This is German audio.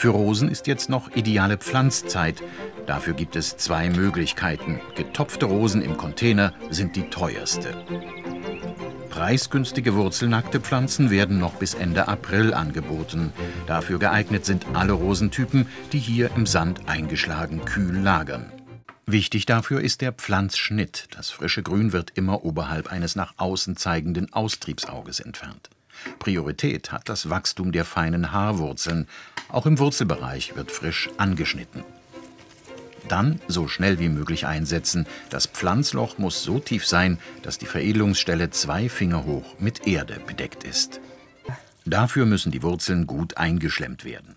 Für Rosen ist jetzt noch ideale Pflanzzeit. Dafür gibt es zwei Möglichkeiten. Getopfte Rosen im Container sind die teuerste. Preisgünstige wurzelnackte Pflanzen werden noch bis Ende April angeboten. Dafür geeignet sind alle Rosentypen, die hier im Sand eingeschlagen kühl lagern. Wichtig dafür ist der Pflanzschnitt. Das frische Grün wird immer oberhalb eines nach außen zeigenden Austriebsauges entfernt. Priorität hat das Wachstum der feinen Haarwurzeln. Auch im Wurzelbereich wird frisch angeschnitten. Dann so schnell wie möglich einsetzen. Das Pflanzloch muss so tief sein, dass die Veredelungsstelle zwei Finger hoch mit Erde bedeckt ist. Dafür müssen die Wurzeln gut eingeschlemmt werden.